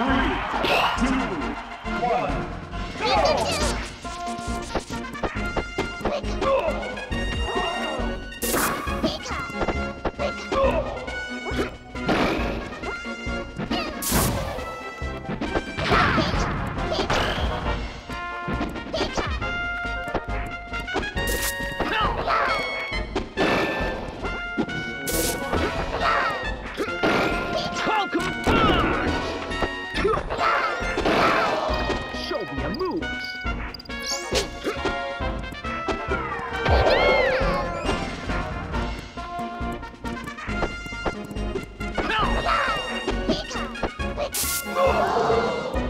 three, two, one. Não!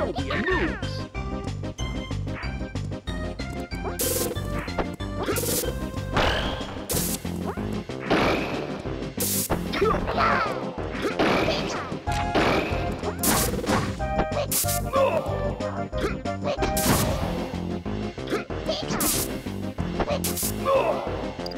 Show me your moves. Falcon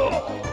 Game